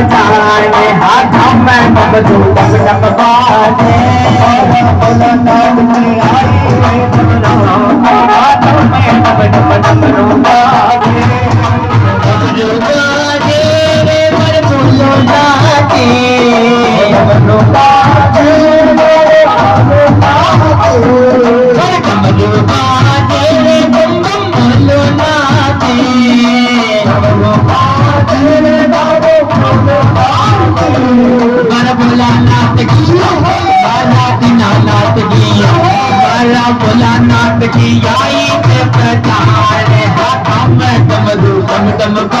पहचाने हाथों में बबलू डब डब बाजे। बोलो नाम की आई हाथों में डब डब डमरू भोलाना भोलानाथी तमरू भोलाना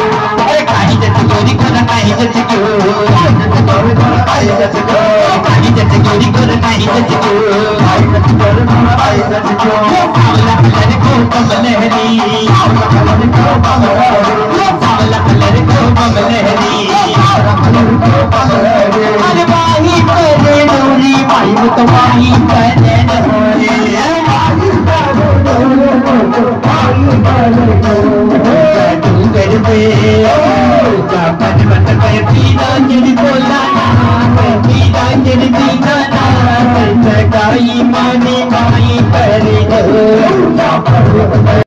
काही गो काही जत गो काही जत गोरी कोण काही गो काही जत गोरी कोण काही जत गो सावला कलर को कमलहरी सावला कलर को कमलहरी सावला कलर को कमलहरी सावला कलर को कमलहरी अरे बाही करे डोरी वो तो बाही करे डोरी बाही करे डोरी बाही करे डोरी डूंगर पे ऊँचा पर्वत पे पीरा जन बोला नाथ पीरा जन